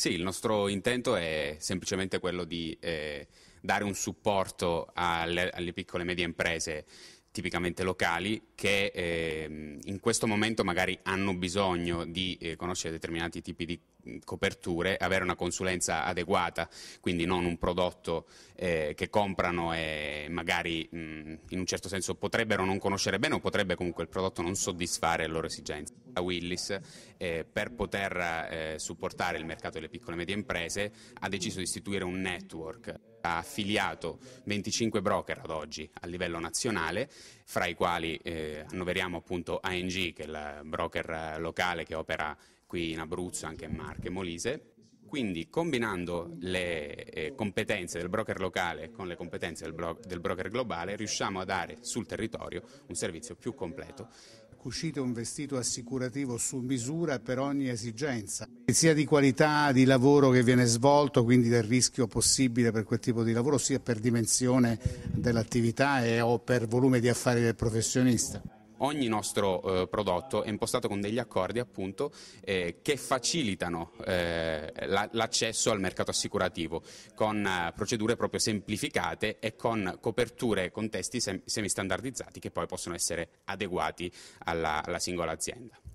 Sì, il nostro intento è semplicemente quello di eh, dare un supporto alle, alle piccole e medie imprese tipicamente locali che eh, in questo momento magari hanno bisogno di eh, conoscere determinati tipi di coperture, avere una consulenza adeguata, quindi non un prodotto eh, che comprano e magari mh, in un certo senso potrebbero non conoscere bene o potrebbe comunque il prodotto non soddisfare le loro esigenze. La Willis eh, per poter eh, supportare il mercato delle piccole e medie imprese ha deciso di istituire un network ha affiliato 25 broker ad oggi a livello nazionale, fra i quali eh, annoveriamo appunto ANG, che è il broker locale che opera qui in Abruzzo, anche in Marche e Molise. Quindi combinando le eh, competenze del broker locale con le competenze del, bro- del broker globale riusciamo a dare sul territorio un servizio più completo cucite un vestito assicurativo su misura per ogni esigenza, sia di qualità di lavoro che viene svolto, quindi del rischio possibile per quel tipo di lavoro, sia per dimensione dell'attività o per volume di affari del professionista ogni nostro eh, prodotto è impostato con degli accordi appunto eh, che facilitano eh, la, l'accesso al mercato assicurativo con eh, procedure proprio semplificate e con coperture con testi sem- semistandardizzati che poi possono essere adeguati alla, alla singola azienda.